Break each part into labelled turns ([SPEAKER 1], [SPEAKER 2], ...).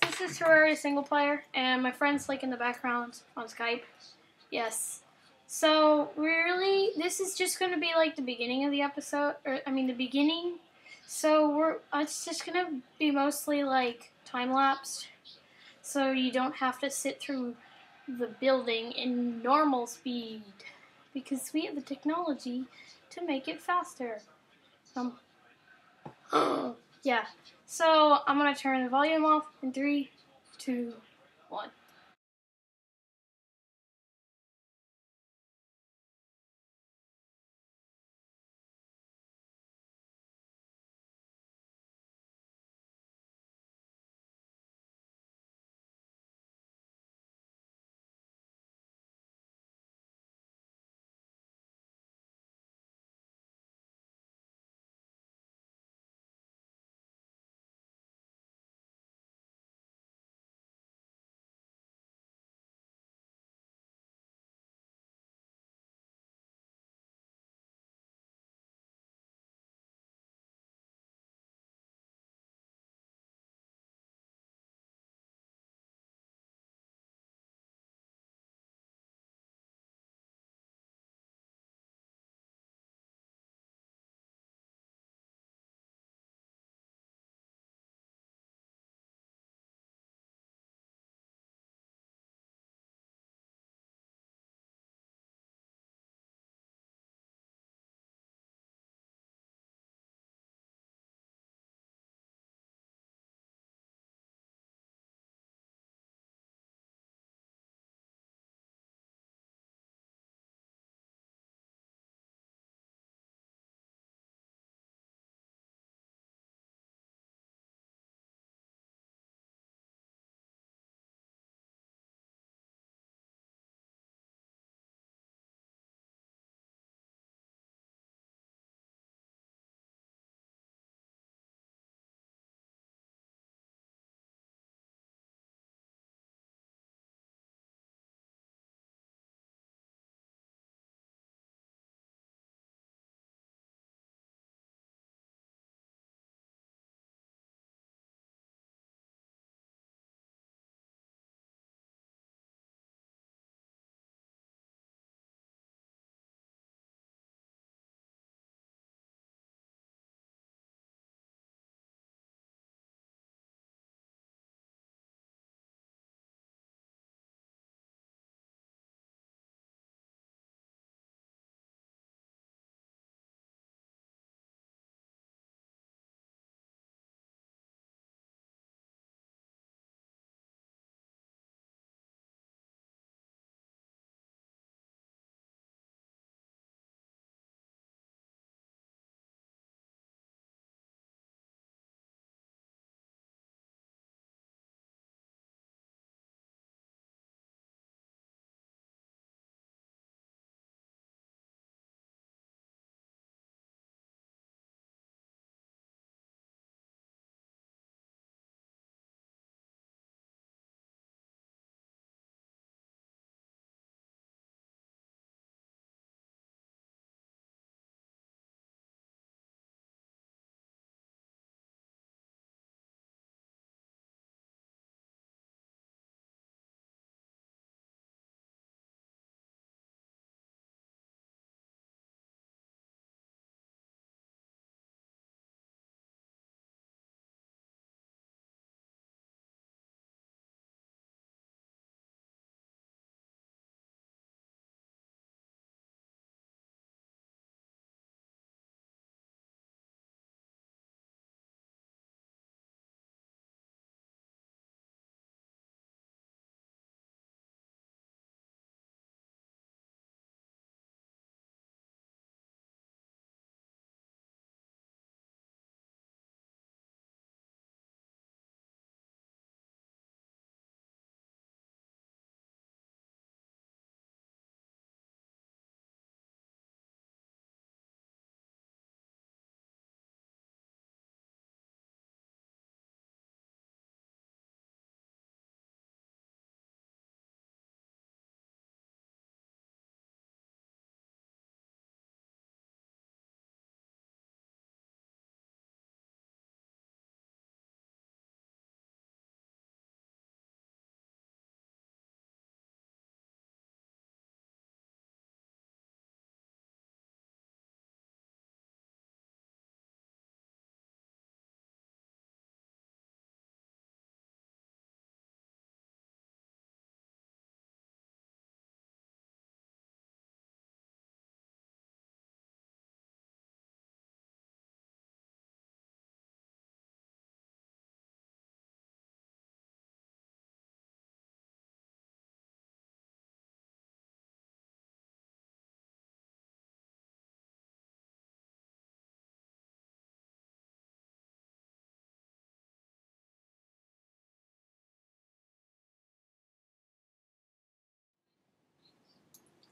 [SPEAKER 1] guys, this is Terraria single player, and my friend's like in the background on Skype. Yes. So really, this is just going to be like the beginning of the episode, or I mean the beginning. So we're it's just going to be mostly like time lapsed, so you don't have to sit through the building in normal speed, because we have the technology to make it faster. Um. yeah. So I'm gonna turn the volume off in three, two, one.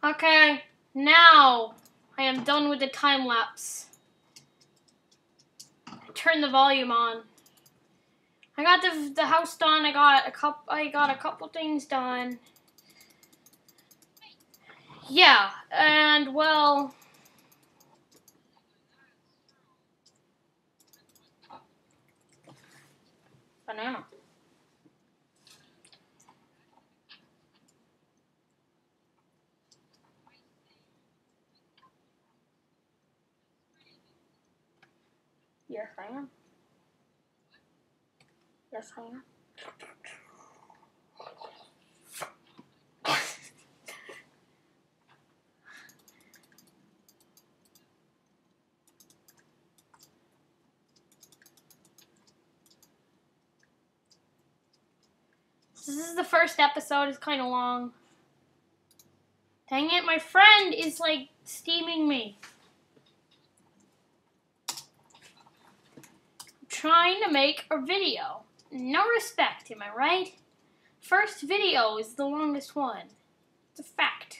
[SPEAKER 1] Okay, now I am done with the time lapse. Turn the volume on. I got the the house done. I got a couple. I got a couple things done. Yeah, and well. Banana. Yes, I am. Yes, I am. This is the first episode. It's kind of long. Dang it, my friend is like steaming me. Trying to make a video. No respect, am I right? First video is the longest one. It's a fact.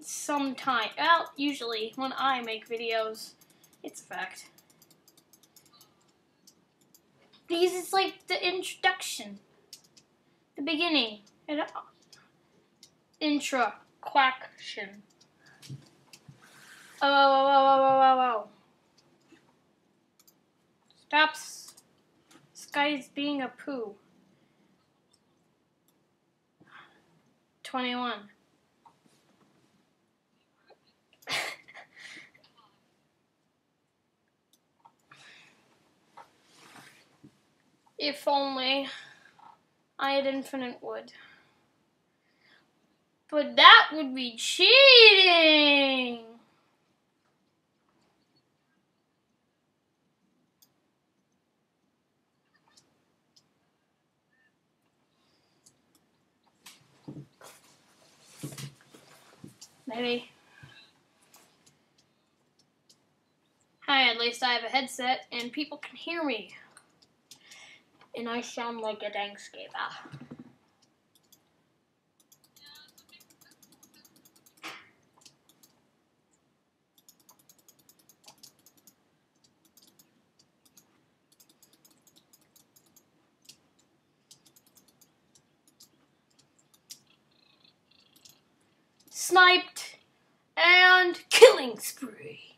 [SPEAKER 1] Sometimes, well, usually when I make videos, it's a fact. Because it's like the introduction, the beginning, and uh, intro, quaction. Oh, oh, oh, oh, oh, oh, oh. Stop. Sky's being a poo. 21. if only I had infinite wood. But that would be cheating! Maybe. Hi, at least I have a headset and people can hear me. And I sound like a dang skater. sniped, and killing spree.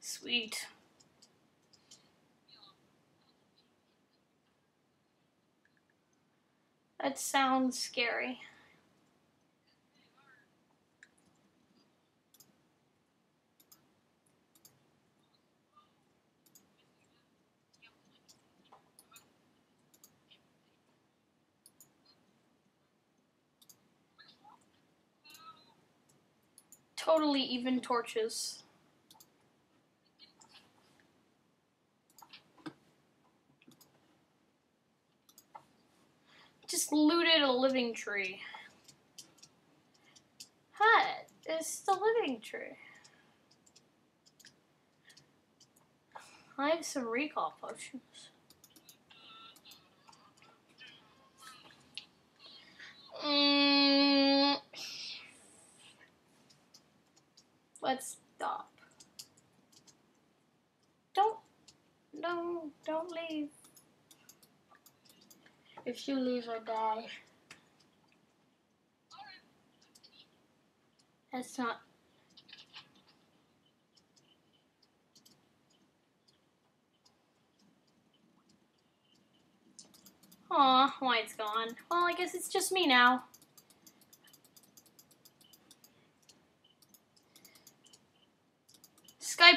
[SPEAKER 1] Sweet. That sounds scary. Totally even torches. Just looted a living tree. Hi, it's the living tree. I have some recall potions. Let's stop. Don't, no, don't leave. If you leave, I die. That's not. Aw, White's gone. Well, I guess it's just me now.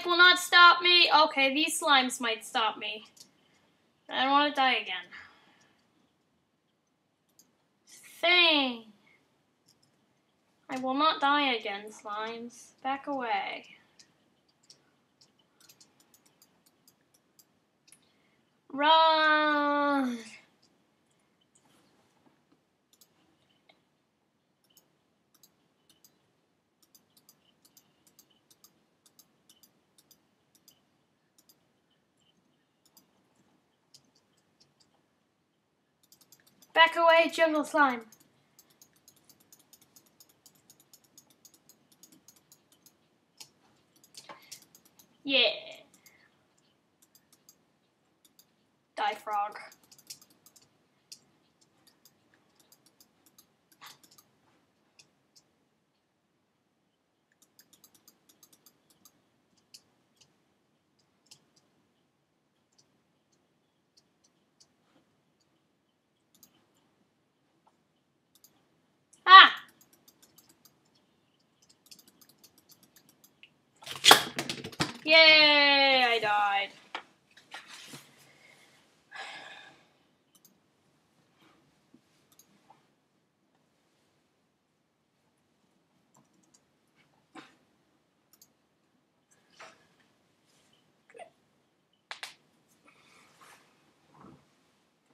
[SPEAKER 1] Will not stop me. Okay, these slimes might stop me. I don't want to die again. Thing. I will not die again, slimes. Back away. Run! Back away, jungle slime. Yeah. Die frog. Yay! I died.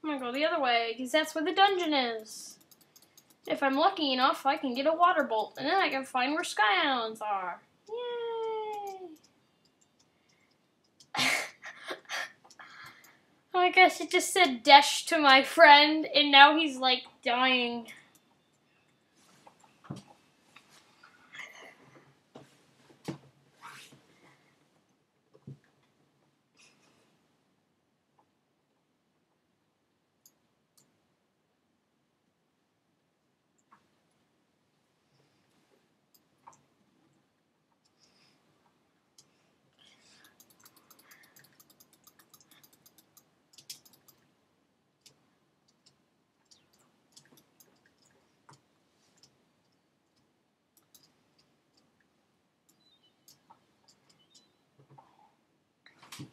[SPEAKER 1] I'm gonna go the other way, because that's where the dungeon is. If I'm lucky enough, I can get a water bolt, and then I can find where Sky Islands are. I guess it just said dash to my friend, and now he's like dying.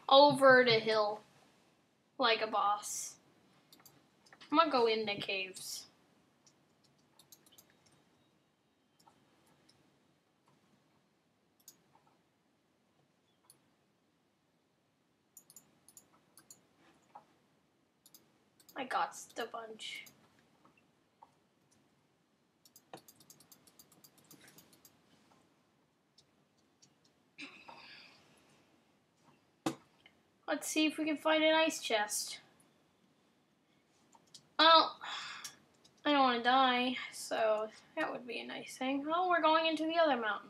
[SPEAKER 1] Over the hill. Like a boss. I'm gonna go in the caves. I got the bunch. Let's see if we can find an ice chest. Well, I don't want to die, so that would be a nice thing. Oh, we're going into the other mountain.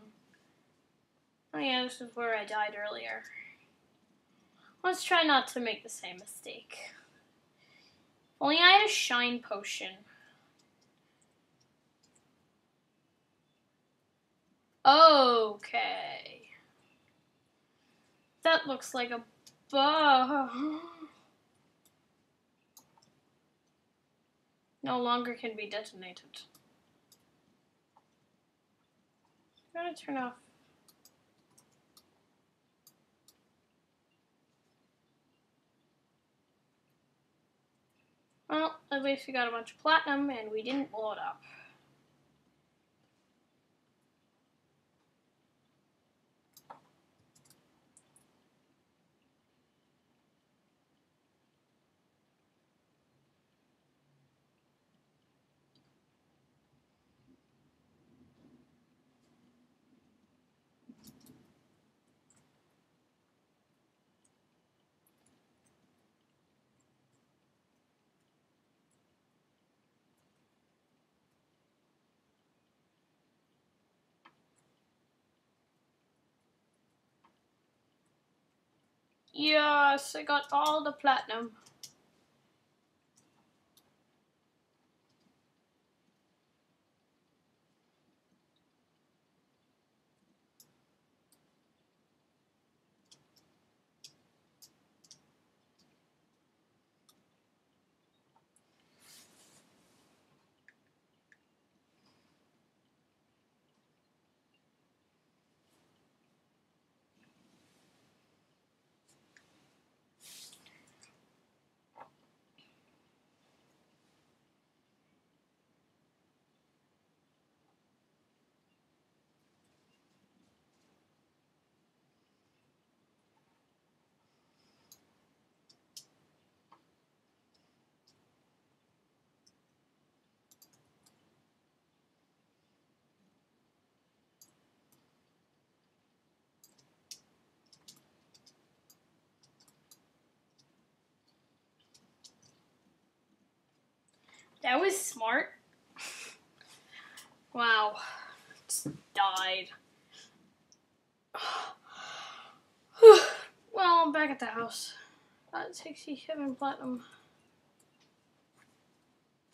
[SPEAKER 1] Oh yeah, this is where I died earlier. Let's try not to make the same mistake. Only I had a shine potion. Okay. That looks like a bug. No longer can be detonated. I'm gonna turn off. Well, at least we got a bunch of platinum and we didn't blow it up. Yes, I got all the platinum. That was smart. Wow. Just died. well, I'm back at the house. Got 67 platinum.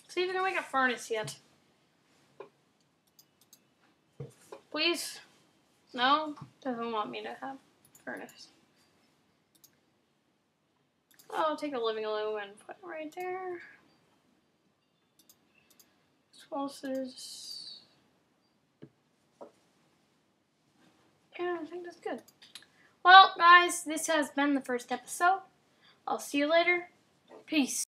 [SPEAKER 1] See if we can make a furnace yet. Please? No? Doesn't want me to have furnace. I'll take a living loom and put it right there. Explosives. Yeah, I think that's good. Well, guys, this has been the first episode. I'll see you later. Peace.